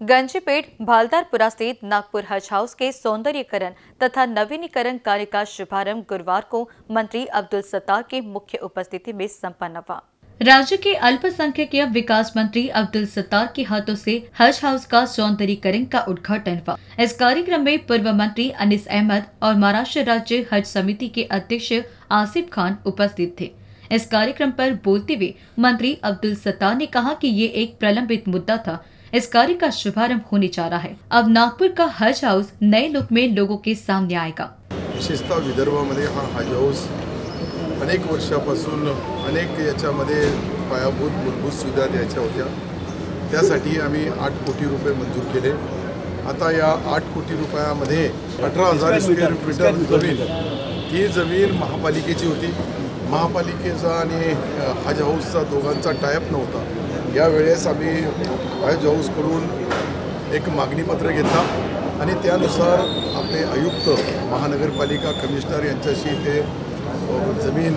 गंजीपेट भालदारपुरा स्थित नागपुर हज हाउस के सौंदर्यीकरण तथा नवीनीकरण कार्य का शुभारंभ गुरुवार को मंत्री अब्दुल सत्तार की मुख्य उपस्थिति में संपन्न हुआ। राज्य के अल्पसंख्यक विकास मंत्री अब्दुल सत्तार के हाथों से हज हाउस का सौंदर्यीकरण का उद्घाटन हुआ। इस कार्यक्रम में पूर्व मंत्री अनिस अहमद और महाराष्ट्र राज्य हज समिति के अध्यक्ष आसिफ खान उपस्थित थे। इस कार्यक्रम पर बोलते हुए मंत्री अब्दुल सत्तार ने कहा कि ये एक प्रलंबित मुद्दा था इस कार्य का शुभारंभ होने जा रहा है। अब नागपुर का हज हाउस नए लुक में लोगों के सामने आएगा। विशेषतः विदर्भामध्ये हा हज हाऊस अनेक वर्षापासून अनेक याच्यामध्ये पायाभूत मूलभूत सुविधा द्यायच्या होत्या। त्यासाठी आठ कोटी रुपये मंजूर केले। आता या आठ कोटी रुपयामध्ये अठरा हज़ार स्क्वेअर मीटर ज़मीन, ती ज़मीन महापालिकेची होती। महापालिकेचा हज हाऊसचा दोघांचा टायप नव्हता। यावेळेस आम्ही हज हाऊसकडून एक मागणीपत्र घेतला आणि त्यानुसार आपले आयुक्त महानगरपालिका कमिशनर यांच्याशी ते जमीन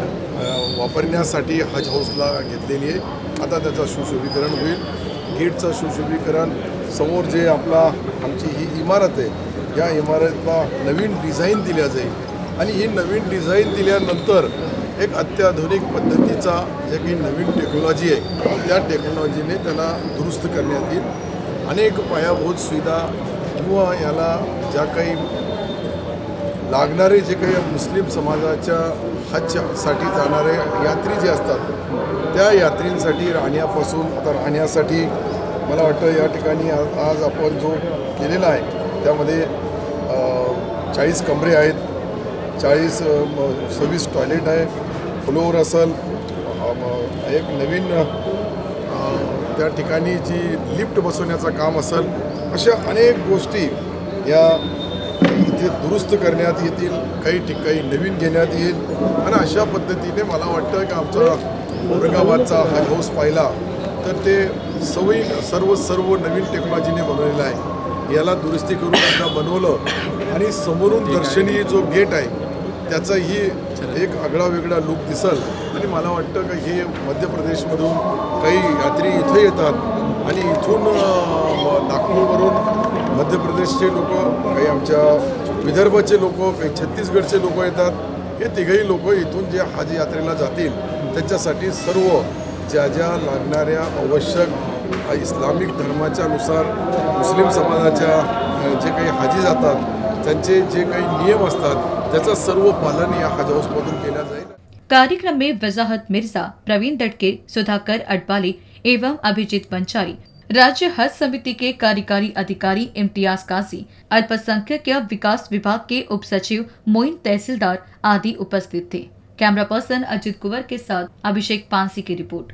वापरण्यासाठी हज हाऊसला घेतलेली आहे. आता त्याचं सुशोभीकरण होईल. गेटचं सुशोभीकरण समोर जे आपला आमची ही इमारत आहे या इमारतीला नवीन डिझाईन दिल्या जाईल. आणि ही नवीन डिझाईन दिल्यानंतर एक अत्याधुनिक पद्धतीचा जे काही नवीन टेक्नॉलॉजी आहे त्या टेक्नॉलॉजीने त्याला दुरुस्त करण्यात येईल. अनेक पायाभूत सुविधा किंवा याला ज्या काही लागणारे जे काही मुस्लिम समाजाच्या हजसाठी जाणारे यात्री जे असतात त्या यात्रींसाठी राहण्यापासून आता राहण्यासाठी मला वाटतं या ठिकाणी आज आज आपण जो केलेला आहे त्यामध्ये चाळीस कमरे आहेत. चाळीस सर्व्हिस टॉयलेट आहे फ्लोअर असेल. एक नवीन त्या ठिकाणी जी लिफ्ट बसवण्याचं काम असेल अशा अनेक गोष्टी या इथे दुरुस्त करण्यात येतील काही ठिकाणी नवीन घेण्यात येईल. आणि अशा पद्धतीने मला वाटतं की आमचा औरंगाबादचा हज हाऊस पाहिला तर ते सवयी सर्व सर्व नवीन टेक्नॉलॉजीने बनवलेलं आहे. याला दुरुस्ती करून एकदा बनवलं. आणि समोरून दर्शनी जो गेट आहे त्याचंही एक आगळा वेगळा लुक दिसल. आणि मला वाटतं का हे मध्य प्रदेशमधून काही यात्री इथे येतात आणि इथून नागपूरवरून मध्य प्रदेशचे लोक काही आमच्या विदर्भाचे लोक काही छत्तीसगडचे लोक येतात. हे तिघही लोक इथून जे हज यात्रेला जातील त्यांच्यासाठी सर्व ज्या ज्या लागणाऱ्या आवश्यक इस्लामिक धर्माच्यानुसार मुस्लिम समाजाच्या जे काही हाजी जातात जे काही नियम सर्व पालन या हज हाऊसमधून केलं कार्यक्रम में वजाहत मिर्ज़ा प्रवीण दटके, सुधाकर अडवाले एवं अभिजीत पंचारी राज्य हज समिति के कार्यकारी अधिकारी इम्तियाज़ काजी, अल्पसंख्यक विकास विभाग के उप सचिव मोइन तहसीलदार आदि उपस्थित थे। कैमरा पर्सन अजित कुंवर के साथ अभिषेक पांसी की रिपोर्ट।